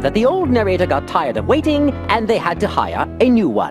that the old narrator got tired of waiting and they had to hire a new one.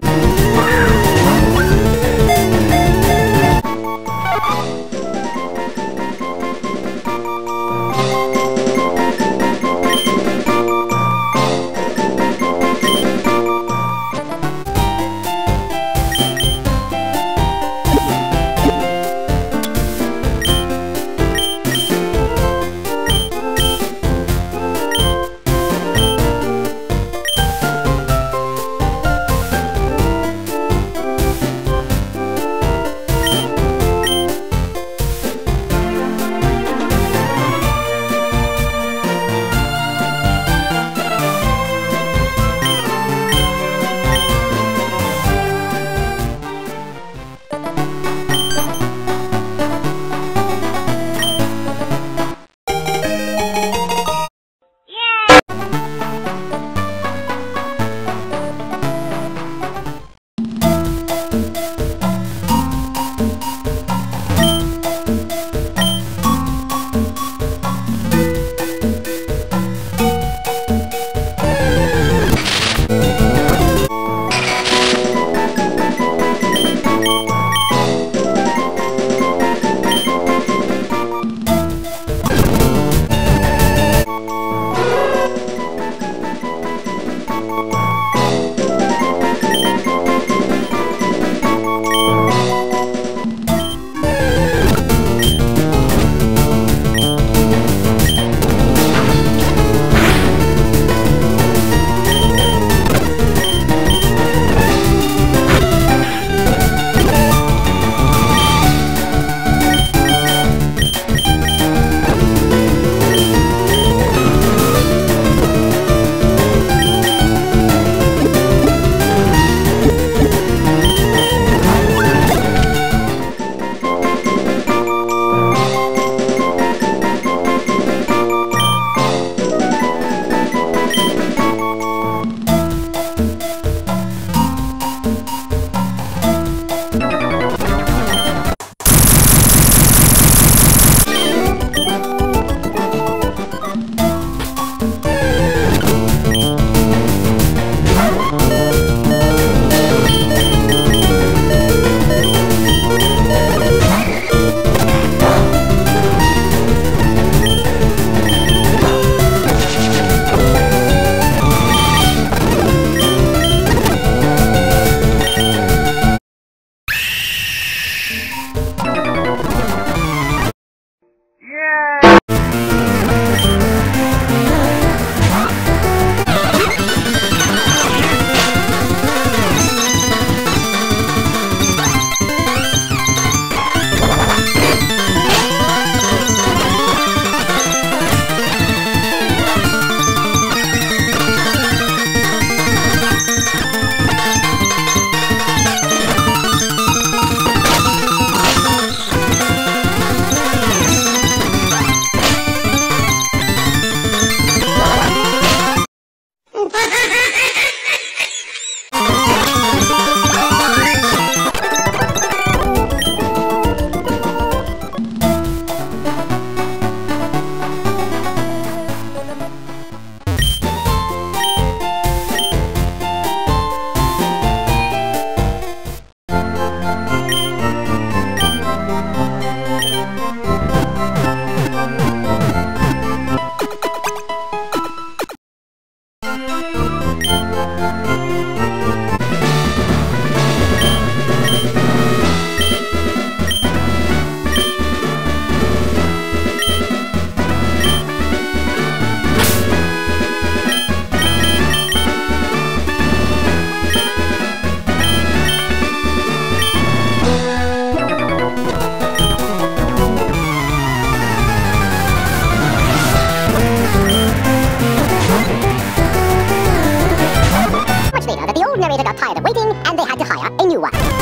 waiting, and they had to hire a new one.